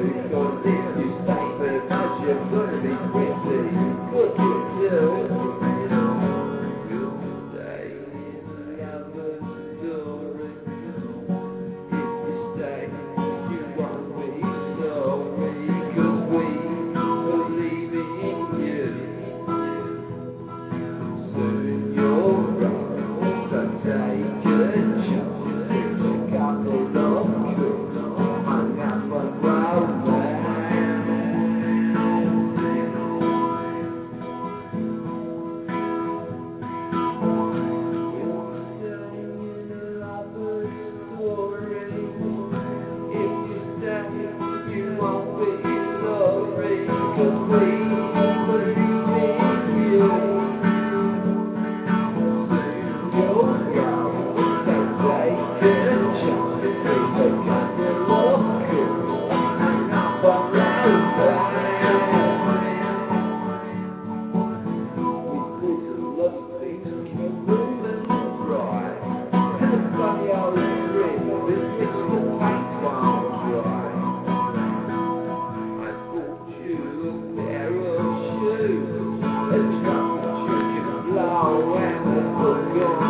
bendito the free. where the book goes.